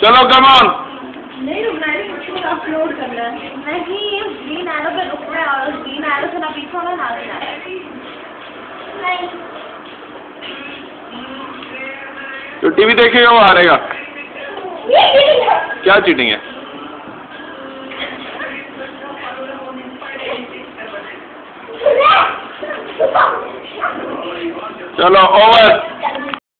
चलो कम नहीं रुकना है अपलोड करना है? नहीं ग्रीन एरो पे रुकना है और ग्रीन एरो से ना पीछे होना ना नहीं टीवी तो देखेगा वो हारेगा। क्या चीटिंग है? चलो ओवर